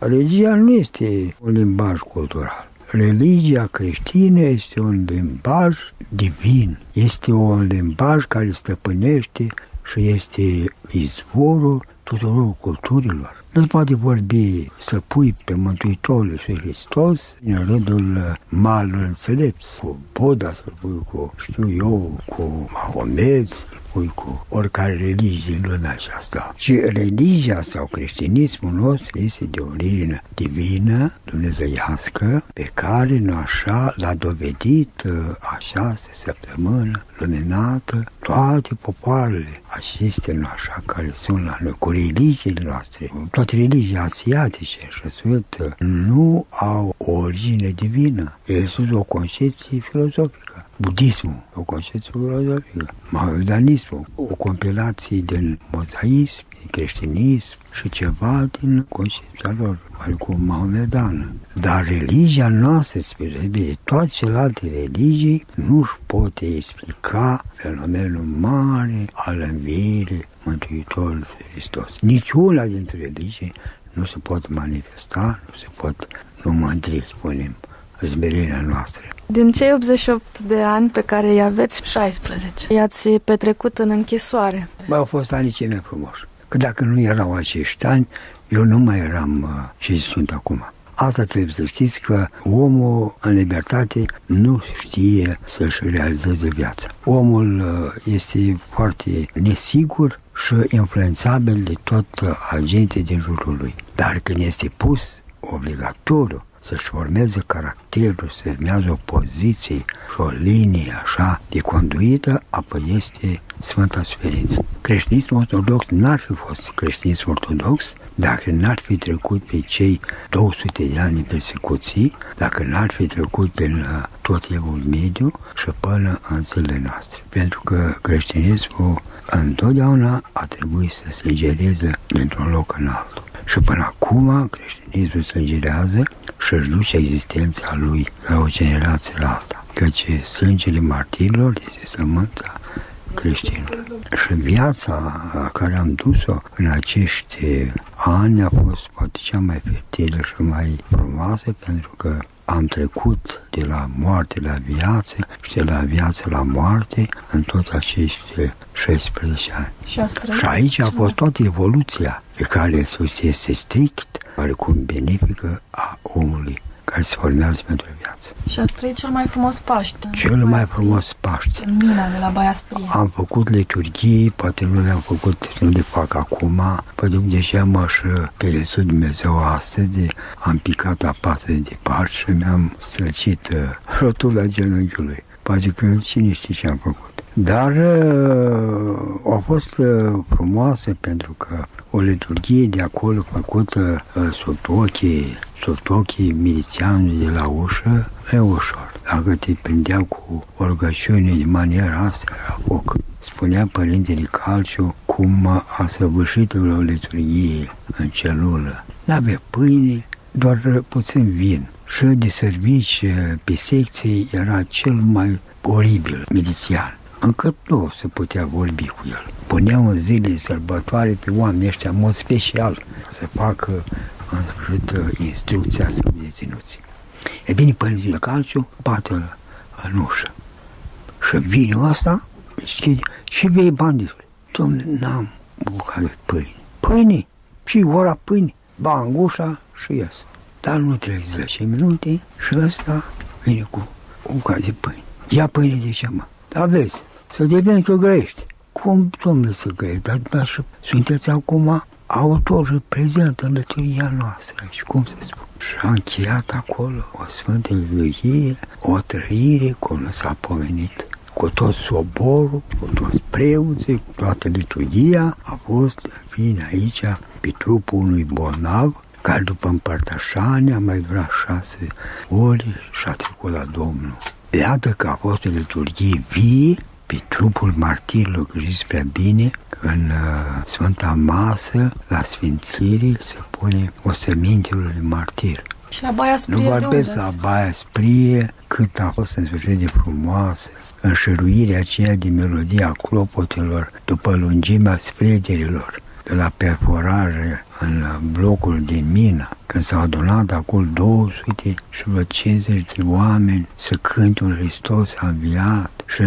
Religia nu este un limbaj cultural. Religia creștină este un limbaj divin, este un limbaj care stăpânește și este izvorul tuturor culturilor. Nu poate vorbi să pui pe Mântuitorul Iisus Hristos în rândul malul înțelepți, cu Buddha, să pui cu, știu eu, cu Mahomet, pui cu oricare religie în lumea aceasta. Și religia sau creștinismul nostru este de origine divină, dumnezeiască, pe care nu așa l-a dovedit uh, așa se săptămână luminată toate popoarele acestea nu așa care sunt la noi, cu religiile noastre, toate religiile asiatice și uh, nu au o origine divină. Este o concepție filozofică budismul, o concepție filozofică, mahomedanismul, o compilație din mozaism, din creștinism și ceva din concepția lor, cu mahomedană. Dar religia noastră, spre toate celelalte religii, nu își pot explica fenomenul mare al învierii Mântuitorului Hristos. Niciuna dintre religii nu se pot manifesta, nu se pot nu mândri, spunem, zmerirea noastră. Din cei 88 de ani pe care îi aveți, 16, i-ați petrecut în închisoare. Bă, au fost ani cei mai frumoși. Că dacă nu erau acești ani, eu nu mai eram uh, ce sunt acum. Asta trebuie să știți că omul în libertate nu știe să-și realizeze viața. Omul uh, este foarte nesigur și influențabil de tot agenții din jurul lui. Dar când este pus obligatoriu să-și formeze caracterul, să urmează o poziție și o linie așa de conduită, apoi este Sfânta Suferință. Creștinismul ortodox n-ar fi fost creștinism ortodox dacă n-ar fi trecut pe cei 200 de ani de persecuții, dacă n-ar fi trecut pe uh, tot evul mediu și până în zilele noastre. Pentru că creștinismul întotdeauna a trebuit să se gereze dintr-un loc în altul. Și până acum creștinismul se gerează și își duce existența lui la o generație la alta. Căci sângele martirilor este sămânța creștinilor. Și viața care am dus-o în acești ani a fost poate cea mai fertilă și mai frumoasă pentru că am trecut de la moarte la viață și de la viață la moarte în toți acești 16 ani. Și, și aici a fost toată evoluția pe care sus este strict, oarecum benefică a omului care se formează pentru viață. Și ați trăit cel mai frumos Paște. Cel mai frumos Paște. În mina de la Baia Sprie. Am făcut liturghii, poate nu le-am făcut, nu le fac acum, poate deși am și pe Iisus Dumnezeu astăzi, am picat apasă de departe și mi-am străcit uh, rotula genunchiului. Poate că cine știe ce am făcut. Dar uh, a fost uh, frumoasă pentru că o liturghie de acolo făcută uh, sub ochii, sub ochii milițianului de la ușă, e ușor. Dacă te prindeau cu o rugăciune de maniera asta, era foc. Spunea Părintele Calciu cum a săvârșit o liturghie în celulă. N-avea pâine, doar puțin vin. Și de servici pe secție era cel mai oribil milițian încât nu se putea vorbi cu el. Puneau în zile sărbătoare pe oamenii ăștia în mod special să facă în sfârșit instrucția sau deținuții. E bine, părintele Calciu bate în ușă. Și vine ăsta, schide, și vei bani despre. Dom'le, n-am bucat de pâine. Pâine? Și ora pâine? Ba în ușa și ies. Dar nu trec 10 minute și ăsta vine cu o bucată de pâine. Ia pâine de ce, mă? Dar vezi, să deveni că grești. Cum, domnule, să grești? Dar, dar și sunteți acum autor prezent în lăturia noastră și cum se spune. Și a încheiat acolo o sfântă liturghie, o trăire cum s-a pomenit cu tot soborul, cu toți preoții, cu toată liturghia, a fost, în fine, aici, pe trupul unui bolnav, care după împărtășanie a mai durat șase ori și a trecut la Domnul. Iată că a fost o liturghie vie, pe trupul martirilor, că știți prea bine, în uh, Sfânta Masă, la Sfințirii, se pune o semintelor de martir. Și la Baia Sprie Nu vorbesc la Baia Sprie, cât a fost în sfârșit de frumoasă, înșeruirea aceea de melodia clopotelor după lungimea sfrederilor. de la perforare în blocul din mină, când s-au adunat acolo 200 și vreo 50 de oameni să cânte un Hristos a înviat și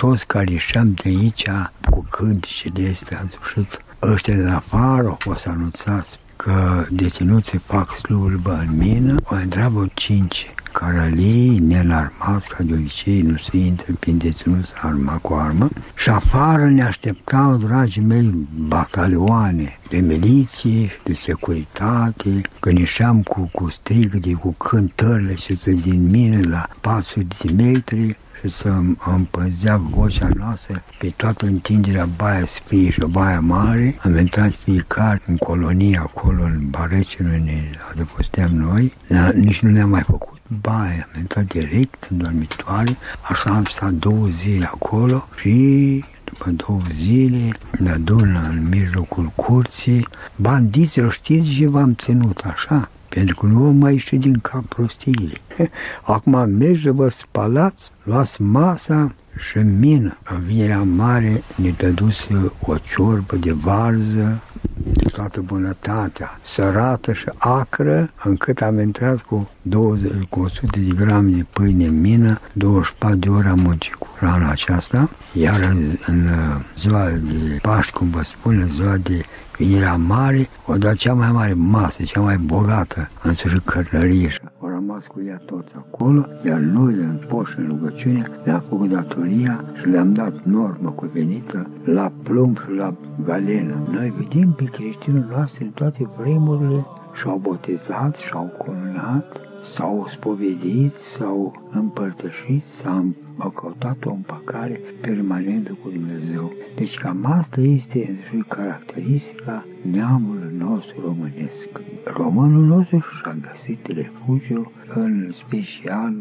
toți care ieșeam de aici cu cântecele astea, în sfârșit, ăștia de afară au fost anunțați că deținuții fac slujbă în mină, o întreabă cinci caralii nelarmați, ca de obicei nu se intră prin deținuți arma cu armă, și afară ne așteptau, dragii mei, batalioane de miliție și de securitate, când ieșeam cu, cu strigăte, cu cântările și să din mine la 400 de metri, și să împăzea vocea noastră pe toată întinderea Baia Sfie și Baia Mare. Am intrat fiecare în colonie acolo, în Barecinu, unde adăposteam noi. Nici nu ne-am mai făcut baia, am intrat direct în dormitoare, așa am stat două zile acolo și după două zile ne adună în mijlocul curții, bandiților știți ce v-am ținut așa? Pentru că nu vă mai ieși din cap prostiile. Acum mergi să vă spalați, luați masa și mină. În vinerea mare ne dăduse o ciorbă de varză de toată bunătatea, sărată și acră, încât am intrat cu, 20, cu 100 de grame de pâine în mină, 24 de ore am muncit cu rana aceasta, iar în, în ziua de Paști, cum vă spun, în ziua de era mare, o dat cea mai mare masă, cea mai bogată, în sfârșit cărnărie. Au rămas cu ea toți acolo, iar noi, în poș, în rugăciune, le-am făcut datoria și le-am dat normă cuvenită la plumb și la galenă. Noi vedem pe creștinul noastre în toate vremurile și-au botezat, și-au colunat, s-au spovedit, s-au împărtășit, s-au au căutat o împăcare permanentă cu Dumnezeu. Deci cam asta este și caracteristica neamului nostru românesc. Românul nostru și-a găsit refugiu în special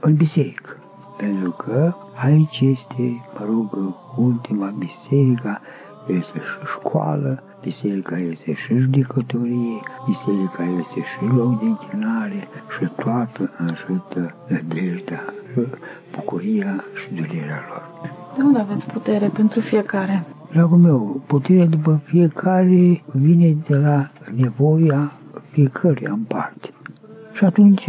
în biserică. Pentru că aici este, mă rog, ultima biserică, este și școală, biserica este și judecătorie, biserica este și loc de închinare și toată înșită nădejdea și bucuria și durerea lor. De unde aveți putere pentru fiecare? Dragul meu, puterea după fiecare vine de la nevoia fiecăruia în parte. Și atunci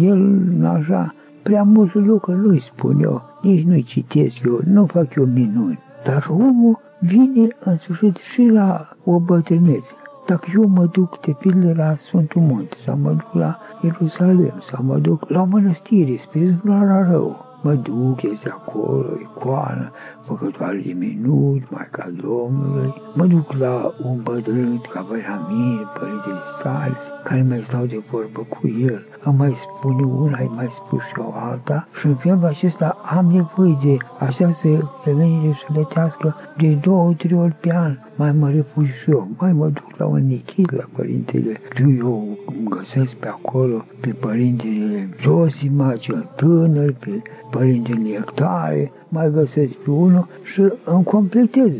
el, așa, prea mult lucruri nu-i spun eu, nici nu-i citesc eu, nu fac eu minuni. Dar omul vine în sfârșit și la o bătrânețe. Dacă eu mă duc de pildă la Sfântul Munte, sau mă duc la Ierusalim, sau mă duc la o mănăstire, spre la rău, mă duc, este acolo, icoană, făcătoare de minuni, Maica Domnului, mă duc la un bătrân ca Văramin, părintele Stals, care mai stau de vorbă cu el, îmi mai spune una, îi mai spus și o alta. Și în felul acesta am nevoie de așa să revenire să letească de două, trei ori pe an, mai mă refugi și eu, mai mă duc la un nichit la părintele, eu îmi găsesc pe acolo pe părintele Zosima, cel tânăr, pe părintele Nectare, mai găsesc pe unul și îmi completez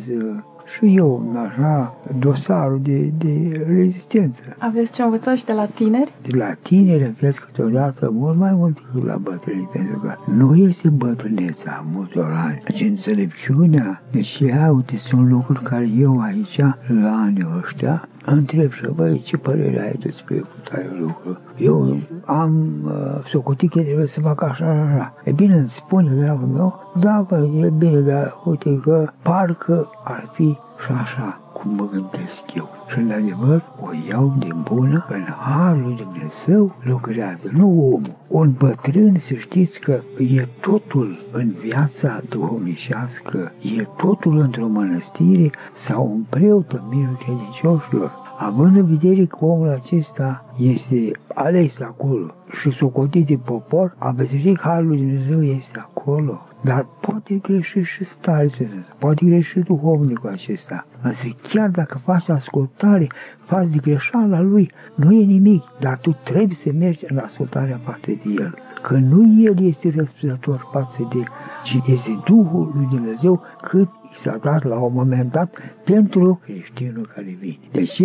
și eu, așa, dosarul de, de rezistență. Aveți ce învăța și de la tineri? De la tineri înveți câteodată mult mai mult decât la bătrâni, pentru că nu este bătrâneța multor ani, ci înțelepciunea. Deci, ia, uite, sunt lucruri care eu aici, la anii ăștia, întreb și băi, ce părere ai despre tare lucru? Eu am uh, socotit că trebuie să fac așa, așa, așa. E bine, îmi spune dragul meu, da, băi, e bine, dar uite că parcă ar fi și așa cum mă gândesc eu. Și în adevăr o iau de bună în Harul Dumnezeu lucrează, nu omul. Un bătrân, să știți că e totul în viața duhovnicească, e totul într-o mănăstire sau un preot în mijlocul credincioșilor. Având în vedere că omul acesta este ales acolo și socotit de popor, aveți că Harul Dumnezeu este acolo. Dar poate greși și stare, poate greși duhovnicul acesta. Însă chiar dacă faci ascultare, faci de greșeala lui, nu e nimic, dar tu trebuie să mergi în ascultarea față de el. Că nu el este răspunzător față de, ci este Duhul lui Dumnezeu cât i s-a dat la un moment dat pentru creștinul care vine. Deci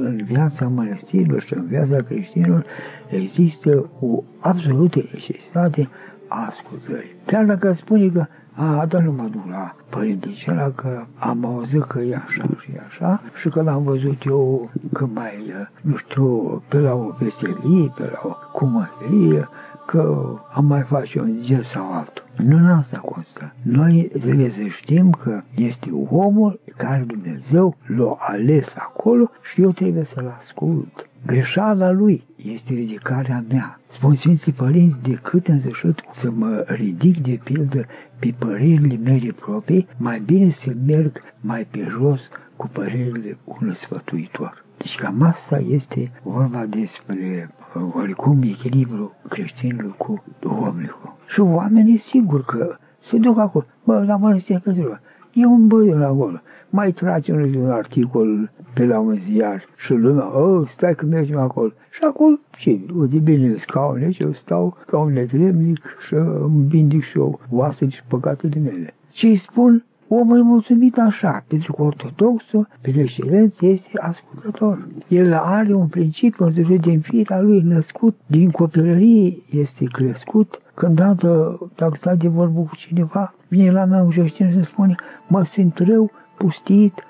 în viața mănăstirilor și în viața creștinilor există o absolută necesitate ascultării. Chiar dacă spune că A, dar nu mă duc la părintele acela că am auzit că e așa și așa și că l-am văzut eu că mai, nu știu, pe la o veselie, pe la o cumărie, că am mai face un gest sau altul. Nu în asta constă. Noi trebuie să știm că este omul care Dumnezeu l-a ales acolo și eu trebuie să-l ascult. Greșeala lui este ridicarea mea. Spun Sfinții Părinți, decât însășit să mă ridic de pildă pe părerile mele proprii, mai bine să merg mai pe jos cu părerile unui sfătuitor. Deci cam asta este vorba despre oricum echilibru creștinului cu duhovnicul. Și oamenii sigur că se duc acolo. Bă, la Mănăstirea Petrova, e un băiat acolo. Mai trage unul un articol pe la un ziar și lumea, oh, stai că mergem acolo. Și acolo, ce, uite bine în scaune și eu stau ca un netremnic și îmi vindic și eu oasele și păcatele mele. Ce îi spun? Omul e mulțumit așa, pentru că ortodoxul, pe excelență, este ascultător. El are un principiu înțeles din firea lui, născut din copilărie, este crescut. Când dată, dacă stai de vorbă cu cineva, vine la mea un creștin și spune, mă simt rău, pustit,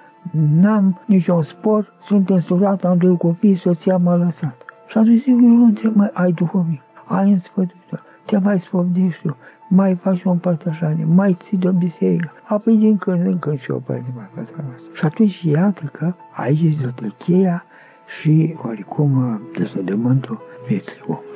n-am niciun spor, sunt însurat, am doi copii, soția m-a lăsat. Și atunci zic, eu nu întreb, mai ai duhovnic, ai însfătuitor, te mai sfăvdești tu, mai faci o împărtășanie, mai ții de o biserică, apoi din când în când și o părinte mai faci asta. Și atunci iată că aici este cheia și oricum desodământul vieții omului.